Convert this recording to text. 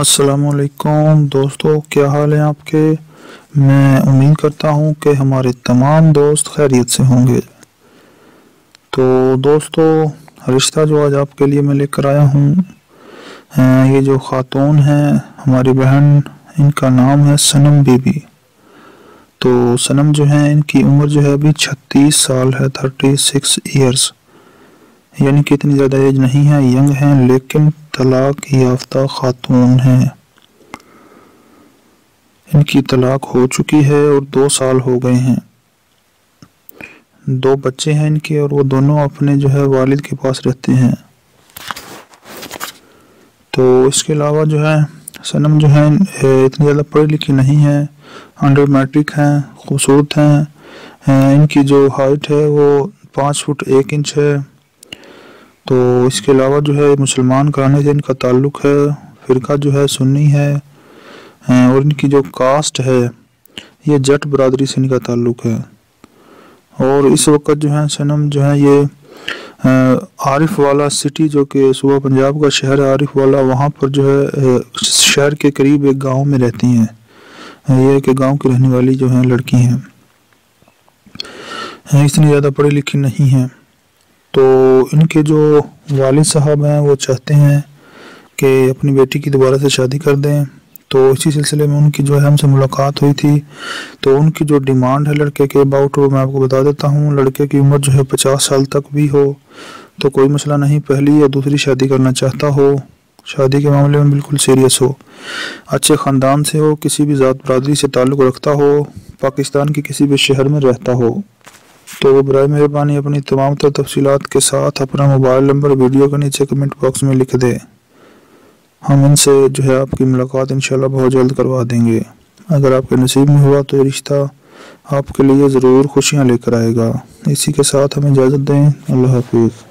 السلام علیکم دوستو، کیا حال ہیں آپ کے؟ میں امید کرتا ہوں کہ ہمارے تمام دوست خیریت سے ہوں گے۔ تو دوستو، رشتہ جو آج آپ کے لیے میں لے کر آیا ہوں یہ جو خاتون ہیں، ہماری بہن، ان کا نام ہے سنم بی بی تو سنم جو ہیں، ان کی عمر جو ہے ابھی چھتیس سال ہے، تھرٹی سکس ایئرس یعنی کہ اتنی زیادہ ایج نہیں ہے ینگ ہیں، لیکن طلاق یافتہ خاتون ہیں۔ ان کی طلاق ہو چکی ہے اور دو سال ہو گئے ہیں۔ دو بچے ہیں ان کے اور وہ دونوں اپنے جو ہے والد کے پاس رہتے ہیں۔ تو اس کے علاوہ جو ہے سنم جو ہے اتنی زیادہ پڑھی لکھی نہیں ہے انڈر میٹرک ہیں، خوبصورت ہیں۔ ان کی جو ہائٹ ہے وہ پانچ فٹ ایک انچ ہے۔ تو اس کے علاوہ جو ہے مسلمان کرانے سے ان کا تعلق ہے، فرقہ جو ہے سنی ہے اور ان کی جو کاسٹ ہے، یہ جٹ برادری سے ان کا تعلق ہے۔ اور اس وقت جو ہے سنم جو ہے یہ عارف والا سٹی جو کہ صوبہ پنجاب کا شہر ہے، عارف والا، وہاں پر جو ہے شہر کے قریب ایک گاؤں میں رہتی ہیں۔ یہ کہ گاؤں کی رہنے والی جو ہیں، لڑکی ہیں۔ اتنی زیادہ پڑھی لکھی نہیں ہیں۔ تو ان کے جو والد صاحب ہیں وہ چاہتے ہیں کہ اپنی بیٹی کی دوبارہ سے شادی کر دیں۔ تو اسی سلسلے میں ان کی جو ہے ہم سے ملاقات ہوئی تھی۔ تو ان کی جو ڈیمانڈ ہے لڑکے کے اباؤٹ وہ میں آپ کو بتا دیتا ہوں، لڑکے کی عمر جو ہے پچاس سال تک بھی ہو، تو کوئی مسئلہ نہیں، پہلی یا دوسری شادی کرنا چاہتا ہو۔ شادی کے معاملے میں بالکل سیریس ہو۔ اچھے خاندان سے ہو، کسی بھی ذات برادری سے تعلق رکھتا ہو، پاکستان کے کسی بھی شہر میں رہتا ہو۔ تو برائے مہربانی اپنی تمام تر تفصیلات کے ساتھ اپنا موبائل نمبر ویڈیو کے نیچے کمنٹ باکس میں لکھ دیں۔ ہم ان سے جو ہے آپ کی ملاقات انشاءاللہ بہت جلد کروا دیں گے۔ اگر آپ کے نصیب میں ہوا تو یہ رشتہ آپ کے لیے ضرور خوشیاں لے کر آئے گا۔ اسی کے ساتھ ہمیں اجازت دیں۔ اللہ حافظ۔